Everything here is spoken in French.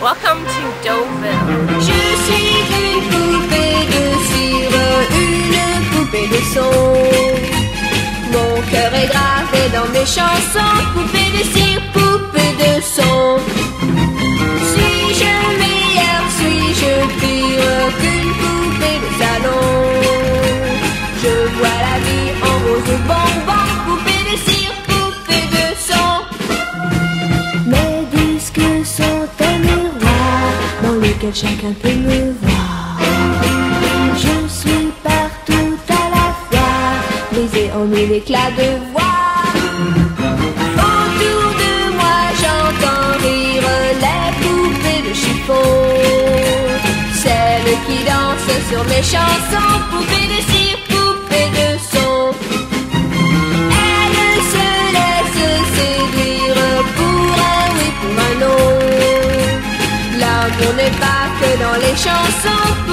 Welcome to Doveville. Je suis une poupée de cire, une poupée de son. Mon cœur est gravé dans mes chansons, poupée de cire, poupée chacun peut me voir. Je suis partout à la fois, brisé en mille éclats de voix. Autour de moi, j'entends rire les poupées de chiffon. Celles qui dansent sur mes chansons, L'amour n'est pas que dans les chansons,